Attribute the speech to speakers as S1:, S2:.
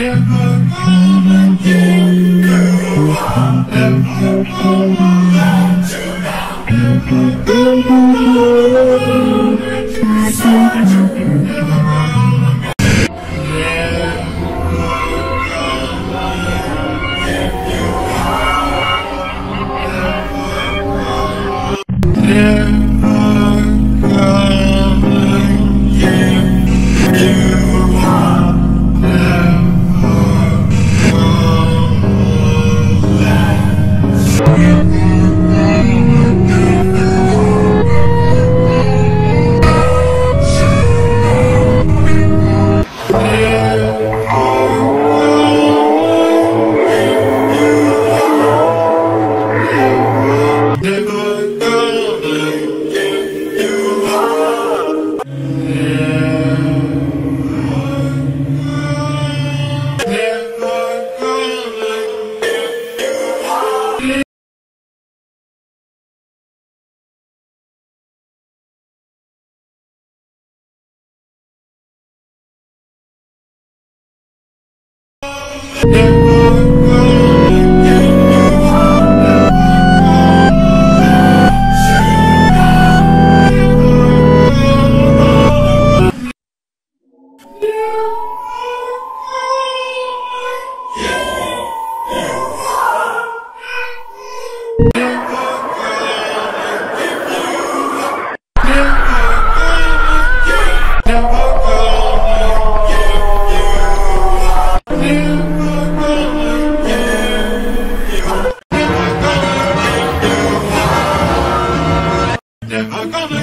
S1: Thank you. Música come